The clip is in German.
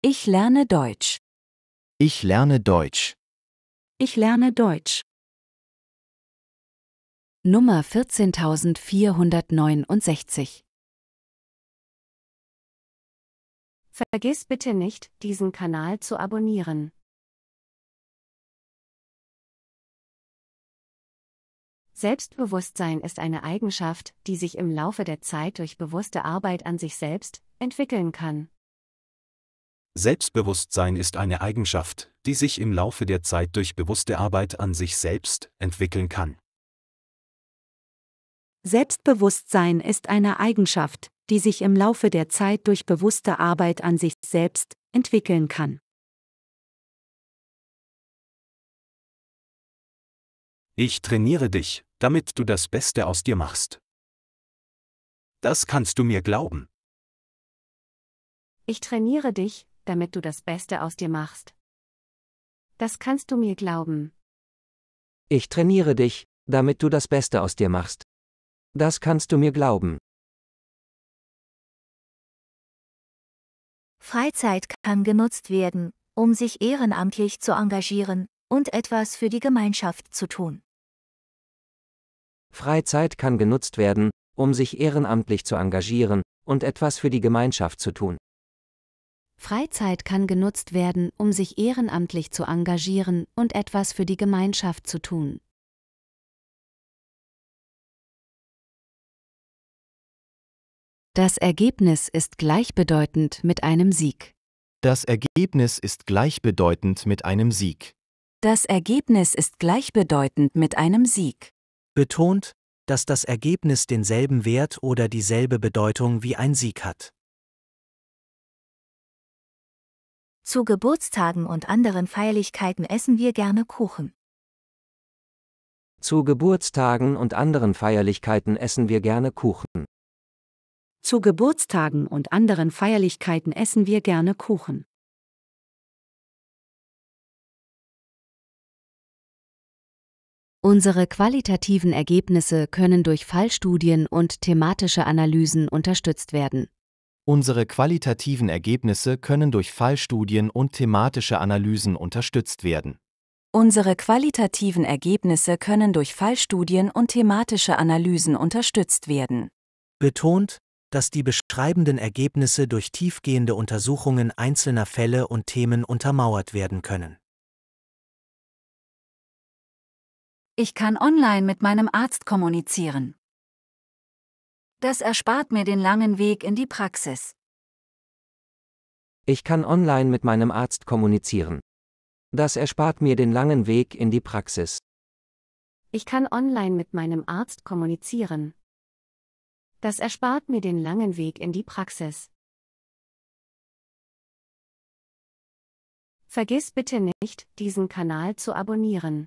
Ich lerne Deutsch. Ich lerne Deutsch. Ich lerne Deutsch. Nummer 14469. Vergiss bitte nicht, diesen Kanal zu abonnieren. Selbstbewusstsein ist eine Eigenschaft, die sich im Laufe der Zeit durch bewusste Arbeit an sich selbst entwickeln kann. Selbstbewusstsein ist eine Eigenschaft, die sich im Laufe der Zeit durch bewusste Arbeit an sich selbst entwickeln kann. Selbstbewusstsein ist eine Eigenschaft, die sich im Laufe der Zeit durch bewusste Arbeit an sich selbst entwickeln kann. Ich trainiere dich, damit du das Beste aus dir machst. Das kannst du mir glauben. Ich trainiere dich, damit du das Beste aus dir machst. Das kannst du mir glauben. Ich trainiere dich, damit du das Beste aus dir machst. Das kannst du mir glauben. Freizeit kann genutzt werden, um sich ehrenamtlich zu engagieren und etwas für die Gemeinschaft zu tun. Freizeit kann genutzt werden, um sich ehrenamtlich zu engagieren und etwas für die Gemeinschaft zu tun. Freizeit kann genutzt werden, um sich ehrenamtlich zu engagieren und etwas für die Gemeinschaft zu tun. Das Ergebnis ist gleichbedeutend mit einem Sieg. Das Ergebnis ist gleichbedeutend mit einem Sieg. Das Ergebnis ist gleichbedeutend mit einem Sieg. Betont, dass das Ergebnis denselben Wert oder dieselbe Bedeutung wie ein Sieg hat. Zu Geburtstagen und anderen Feierlichkeiten essen wir gerne Kuchen. Zu Geburtstagen und anderen Feierlichkeiten essen wir gerne Kuchen. Zu Geburtstagen und anderen Feierlichkeiten essen wir gerne Kuchen. Unsere qualitativen Ergebnisse können durch Fallstudien und thematische Analysen unterstützt werden. Unsere qualitativen Ergebnisse können durch Fallstudien und thematische Analysen unterstützt werden. Unsere qualitativen Ergebnisse können durch Fallstudien und thematische Analysen unterstützt werden. Betont, dass die beschreibenden Ergebnisse durch tiefgehende Untersuchungen einzelner Fälle und Themen untermauert werden können. Ich kann online mit meinem Arzt kommunizieren. Das erspart mir den langen Weg in die Praxis. Ich kann online mit meinem Arzt kommunizieren. Das erspart mir den langen Weg in die Praxis. Ich kann online mit meinem Arzt kommunizieren. Das erspart mir den langen Weg in die Praxis. Vergiss bitte nicht, diesen Kanal zu abonnieren.